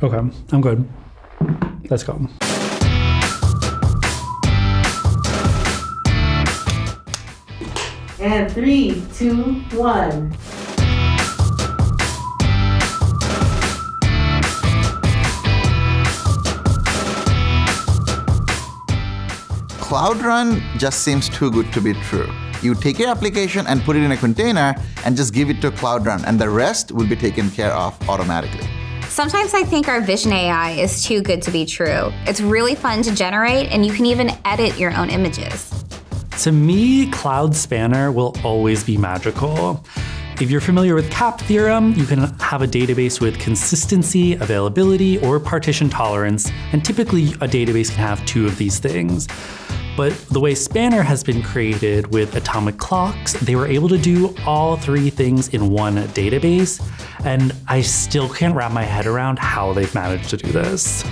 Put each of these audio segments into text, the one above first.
Okay, I'm good. Let's go. And three, two, one. Cloud Run just seems too good to be true. You take your application and put it in a container and just give it to Cloud Run, and the rest will be taken care of automatically. Sometimes I think our Vision AI is too good to be true. It's really fun to generate, and you can even edit your own images. To me, Cloud Spanner will always be magical. If you're familiar with CAP theorem, you can have a database with consistency, availability, or partition tolerance, and typically a database can have two of these things. But the way Spanner has been created with atomic clocks, they were able to do all three things in one database, and I still can't wrap my head around how they've managed to do this.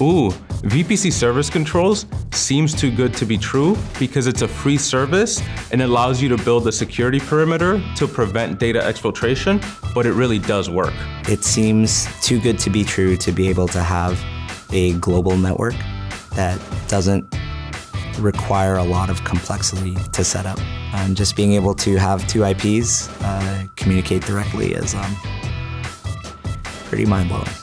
Ooh, VPC service controls seems too good to be true because it's a free service and allows you to build a security perimeter to prevent data exfiltration, but it really does work. It seems too good to be true to be able to have a global network that doesn't require a lot of complexity to set up. And just being able to have two IPs uh, communicate directly is um, pretty mind blowing.